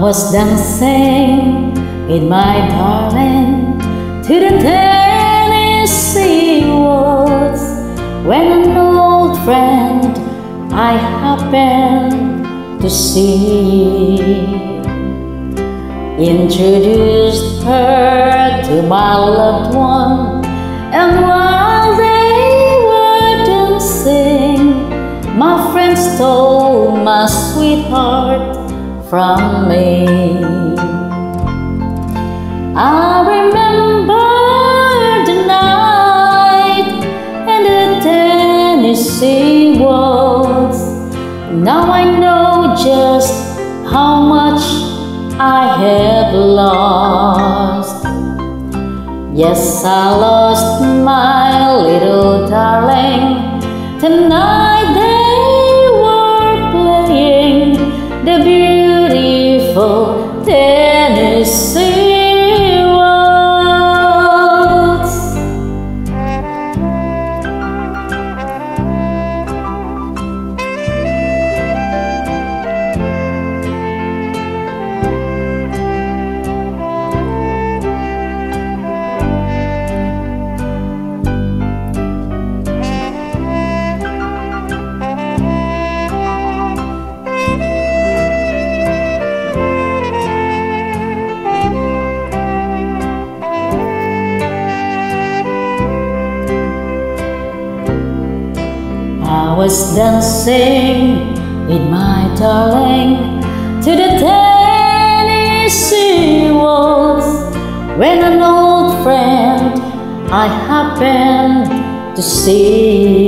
Was dancing with my darling to the Tennessee waltz when an old friend I happened to see. Introduced her to my loved one and while they were dancing my friend told my sweetheart from me. I remember the night and the Tennessee waltz. Now I know just how much I have lost. Yes, I lost my little darling tonight. Tennessee I was dancing with my darling to the Tennessee waltz when an old friend I happened to see.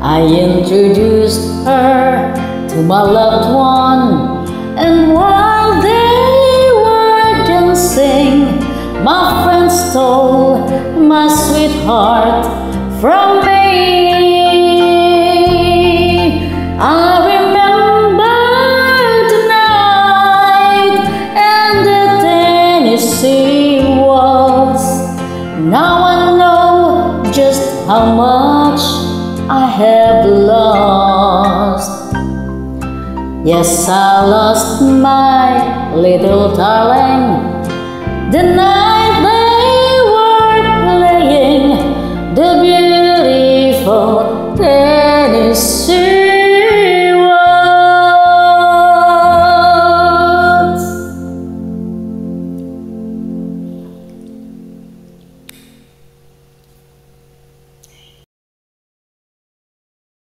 I introduced her to my loved one, and while they were dancing, my friend stole my sweetheart from me. how much I have lost. Yes, I lost my little darling the night they were playing the beautiful. Day.